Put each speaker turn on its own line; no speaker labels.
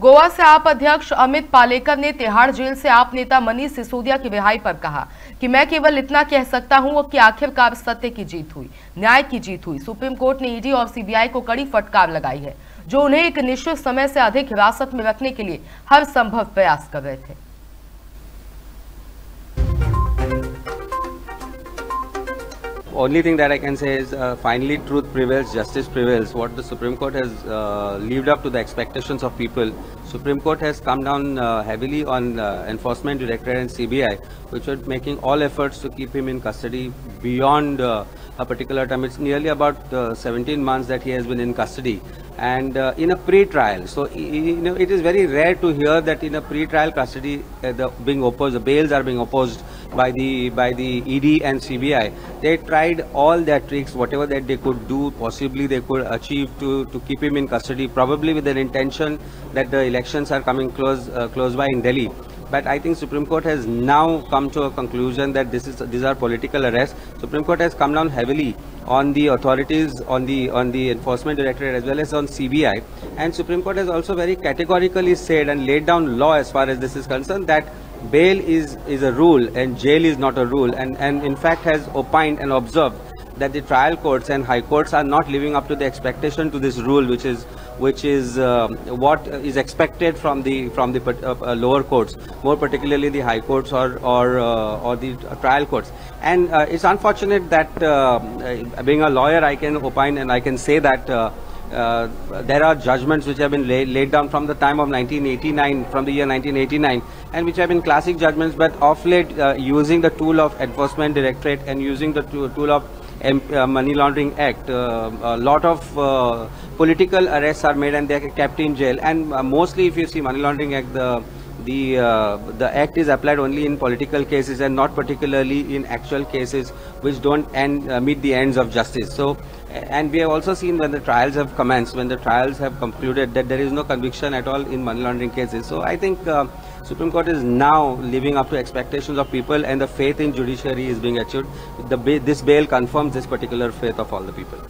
गोवा से आप अध्यक्ष अमित पालेकर ने तिहाड़ जेल से आप नेता मनीष सिसोदिया की रिहाई पर कहा कि मैं केवल इतना कह सकता हूँ कि आखिरकार सत्य की जीत हुई, न्याय की जीत हुई। सुप्रीम कोर्ट ने ईडी और सीबीआई को कड़ी फटकार लगाई है, जो उन्हें एक निश्चित समय से अधिक हिरासत में रखने के लिए हर संभव प्रयास कर रहे थे।
Only thing that I can say is uh, finally truth prevails, justice prevails. What the Supreme Court has uh, lived up to the expectations of people. Supreme Court has come down uh, heavily on uh, Enforcement Directorate and CBI, which are making all efforts to keep him in custody beyond uh, a particular time. It's nearly about uh, 17 months that he has been in custody and in a pre-trial. So you know it is very rare to hear that in a pre-trial custody the being opposed, the bails are being opposed by the by the ED and CBI. They tried all their tricks, whatever that they could do, possibly they could achieve to to keep him in custody, probably with an intention that the elections are coming close uh, close by in Delhi. But I think Supreme Court has now come to a conclusion that this is these are political arrests. Supreme Court has come down heavily on the authorities, on the on the enforcement directorate as well as on CBI. And Supreme Court has also very categorically said and laid down law as far as this is concerned that bail is is a rule and jail is not a rule. And and in fact has opined and observed that the trial courts and high courts are not living up to the expectation to this rule, which is which is uh, what is expected from the from the uh, uh, lower courts, more particularly the high courts or or uh, or the trial courts. And uh, it's unfortunate that uh, being a lawyer, I can opine and I can say that. Uh, there are judgments which have been laid down from the time of 1989, from the year 1989, and which have been classic judgments. But of late, uh, using the tool of enforcement directorate and using the tool of M uh, Money Laundering Act, a lot of political arrests are made and they are kept in jail. And mostly, if you see Money Laundering Act, the the uh, the act is applied only in political cases and not particularly in actual cases which don't end, uh, meet the ends of justice. So and we have also seen when the trials have commenced when the trials have concluded that there is no conviction at all in money laundering cases. So i think uh, supreme court is now living up to expectations of people and the faith in judiciary is being achieved. The this bail confirms this particular faith of all the people